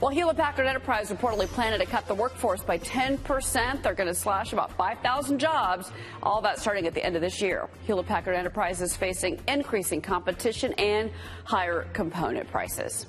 Well, Hewlett Packard Enterprise reportedly planning to cut the workforce by 10%. They're going to slash about 5,000 jobs, all that starting at the end of this year. Hewlett Packard Enterprise is facing increasing competition and higher component prices.